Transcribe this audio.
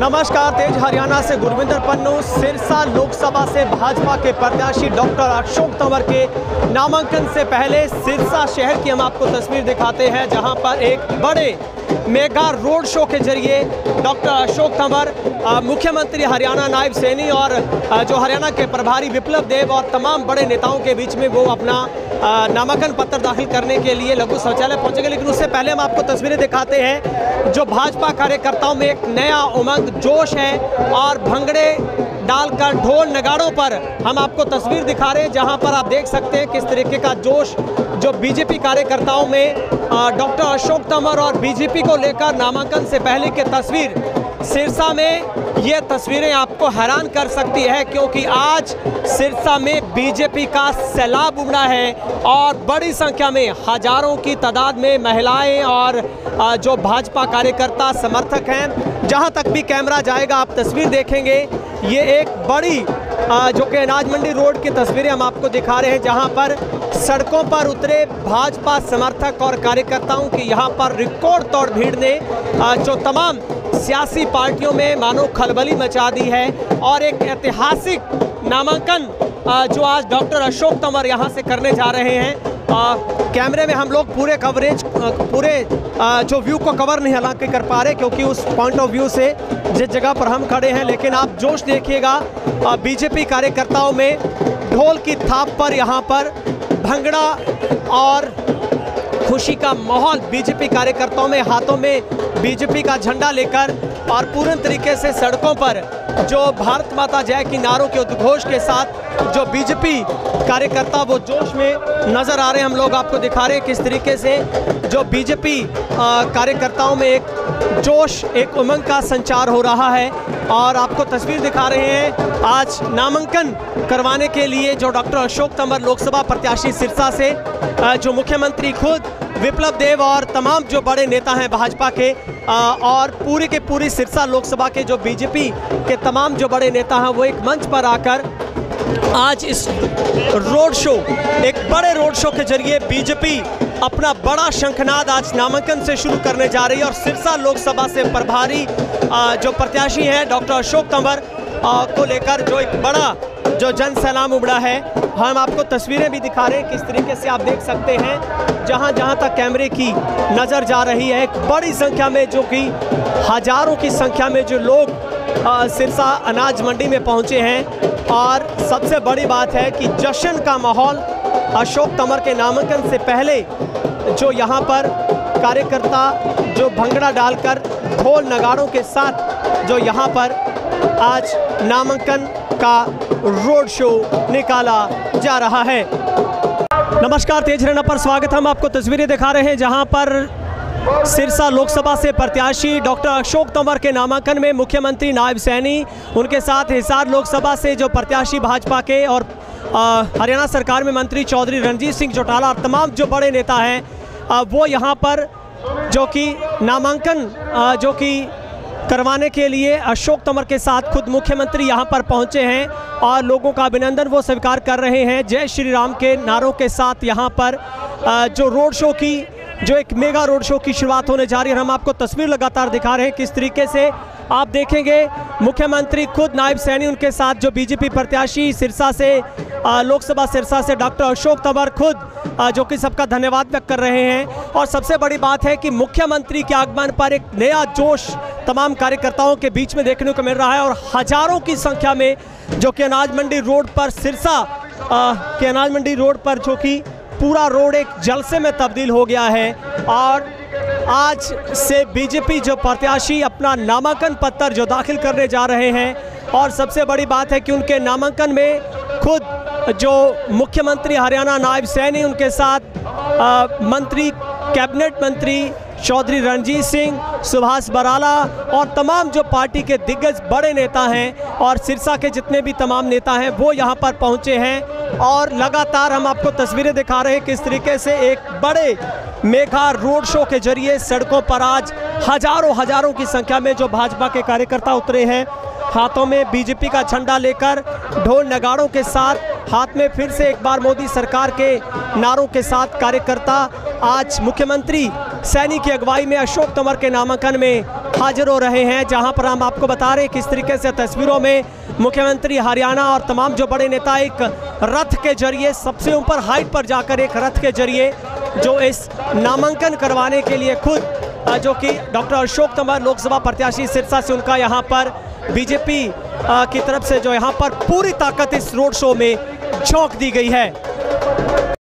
नमस्कार, तेज हरियाणा से गुरविंदर पन्नू, सिरसा लोकसभा से भाजपा के प्रत्याशी डॉक्टर अशोक तंवर के नामांकन से पहले सिरसा शहर की हम आपको तस्वीर दिखाते हैं, जहाँ पर एक बड़े मेगा रोड शो के ज़रिए डॉक्टर अशोक तंवर मुख्यमंत्री हरियाणा नायब सैनी और जो हरियाणा के प्रभारी विप्लव देव और तमाम बड़े नेताओं के बीच में वो अपना नामांकन पत्र दाखिल करने के लिए लघु शौचालय पहुँचेंगे। लेकिन उससे पहले हम आपको तस्वीरें दिखाते हैं, जो भाजपा कार्यकर्ताओं में एक नया उमंग, जोश है और भंगड़े डालकर ढोल नगाड़ों पर हम आपको तस्वीर दिखा रहे हैं, जहाँ पर आप देख सकते हैं किस तरीके का जोश जो बीजेपी कार्यकर्ताओं में डॉक्टर अशोक तंवर और बीजेपी को लेकर नामांकन से पहले की तस्वीर सिरसा में ये तस्वीरें आपको हैरान कर सकती है, क्योंकि आज सिरसा में बीजेपी का सैलाब उमड़ा है और बड़ी संख्या में हज़ारों की तादाद में महिलाएँ और जो भाजपा कार्यकर्ता समर्थक हैं, जहाँ तक भी कैमरा जाएगा, आप तस्वीर देखेंगे। ये एक बड़ी जो कि अनाज मंडी रोड की तस्वीरें हम आपको दिखा रहे हैं, जहाँ पर सड़कों पर उतरे भाजपा समर्थक और कार्यकर्ताओं की यहाँ पर रिकॉर्ड तोड़ भीड़ ने जो तमाम सियासी पार्टियों में मानो खलबली मचा दी है और एक ऐतिहासिक नामांकन जो आज डॉक्टर अशोक तंवर यहाँ से करने जा रहे हैं। अ, कैमरे में हम लोग पूरे कवरेज पूरे अ, जो व्यू को कवर नहीं हालाँकि कर पा रहे क्योंकि उस पॉइंट ऑफ़ व्यू से जिस जगह पर हम खड़े हैं लेकिन आप जोश देखिएगा बीजेपी कार्यकर्ताओं में ढोल की थाप पर यहाँ पर भंगड़ा और खुशी का माहौल बीजेपी कार्यकर्ताओं में, हाथों में बीजेपी का झंडा लेकर और पूर्ण तरीके से सड़कों पर जो भारत माता जय की नारों के उद्घोष के साथ जो बीजेपी कार्यकर्ता वो जोश में नज़र आ रहे हैं, हम लोग आपको दिखा रहे हैं किस तरीके से जो बीजेपी कार्यकर्ताओं में एक जोश, एक उमंग का संचार हो रहा है। और आपको तस्वीर दिखा रहे हैं आज नामांकन करवाने के लिए जो डॉक्टर अशोक तंवर लोकसभा प्रत्याशी सिरसा से जो मुख्यमंत्री खुद विप्लव देव और तमाम जो बड़े नेता हैं भाजपा के और पूरी के पूरी सिरसा लोकसभा के जो बीजेपी के तमाम जो बड़े नेता हैं वो एक मंच पर आकर आज इस रोड शो, एक बड़े रोड शो के ज़रिए बीजेपी अपना बड़ा शंखनाद आज नामांकन से शुरू करने जा रही है और सिरसा लोकसभा से प्रभारी जो प्रत्याशी हैं, डॉक्टर अशोक तंवर को लेकर जो एक बड़ा, जो जन सलाम उमड़ा है। हम आपको तस्वीरें भी दिखा रहे हैं, किस तरीके से आप देख सकते हैं, जहाँ जहाँ तक कैमरे की नज़र जा रही है। एक बड़ी संख्या में जो कि, हज़ारों की संख्या में जो लोग सिरसा अनाज मंडी में पहुँचे हैं। और सबसे बड़ी बात है कि जश्न का माहौल अशोक तंवर के नामांकन से पहले जो यहाँ पर कार्यकर्ता, जो भंगड़ा डालकर ढोल नगाड़ों के साथ जो यहाँ पर आज नामांकन का रोड शो निकाला जा रहा है। नमस्कार, तेज हरियाणा पर स्वागत हम आपको तस्वीरें दिखा रहे हैं जहाँ पर सिरसा लोकसभा से प्रत्याशी डॉक्टर अशोक तंवर के नामांकन में मुख्यमंत्री नायब सैनी, उनके साथ हिसार लोकसभा से जो प्रत्याशी भाजपा के और हरियाणा सरकार में मंत्री चौधरी रणजीत सिंह चौटाला और तमाम जो बड़े नेता हैं वो यहाँ पर जो कि नामांकन जो कि करवाने के लिए अशोक तंवर के साथ खुद मुख्यमंत्री यहाँ पर पहुँचे हैं और लोगों का अभिनंदन वो स्वीकार कर रहे हैं। जय श्री राम के नारों के साथ यहाँ पर जो रोड शो की, जो एक मेगा रोड शो की शुरुआत होने जा रही है हम आपको तस्वीर लगातार दिखा रहे हैं किस तरीके से आप देखेंगे मुख्यमंत्री खुद नायब सैनी उनके साथ जो बीजेपी प्रत्याशी सिरसा से लोकसभा सिरसा से डॉक्टर अशोक तंवर खुद जो कि सबका धन्यवाद व्यक्त कर रहे हैं। और सबसे बड़ी बात है कि मुख्यमंत्री के आगमन पर एक नया जोश तमाम कार्यकर्ताओं के बीच में देखने को मिल रहा है और हज़ारों की संख्या में जो कि अनाज मंडी रोड पर सिरसा के अनाज मंडी रोड पर जो कि पूरा रोड एक जलसे में तब्दील हो गया है। और आज से बीजेपी जो प्रत्याशी अपना नामांकन पत्र जो दाखिल करने जा रहे हैं और सबसे बड़ी बात है कि उनके नामांकन में खुद जो मुख्यमंत्री हरियाणा नायब सैनी उनके साथ अ, मंत्री कैबिनेट मंत्री चौधरी रणजीत सिंह सुभाष बराला और तमाम जो पार्टी के दिग्गज बड़े नेता हैं और सिरसा के जितने भी तमाम नेता हैं वो यहाँ पर पहुँचे हैं। और लगातार हम आपको तस्वीरें दिखा रहे हैं किस तरीके से एक बड़े मेघा रोड शो के ज़रिए सड़कों पर आज हज़ारों हज़ारों की संख्या में जो भाजपा के कार्यकर्ता उतरे हैं, हाथों में बीजेपी का झंडा लेकर ढोल नगाड़ों के साथ, हाथ में फिर से एक बार मोदी सरकार के नारों के साथ कार्यकर्ता, आज मुख्यमंत्री सैनी की अगुवाई में अशोक तंवर के नामांकन में हाजिर हो रहे हैं, जहाँ पर हम आपको बता रहे हैं किस तरीके से तस्वीरों में मुख्यमंत्री हरियाणा और तमाम जो बड़े नेता एक रथ के ज़रिए, सबसे ऊपर हाइट पर जाकर एक रथ के ज़रिए जो इस नामांकन करवाने के लिए खुद जो कि डॉक्टर अशोक तंवर लोकसभा प्रत्याशी सिरसा से उनका यहाँ पर, बीजेपी की तरफ़ से जो यहाँ पर पूरी ताकत इस रोड शो में झोंक दी गई है।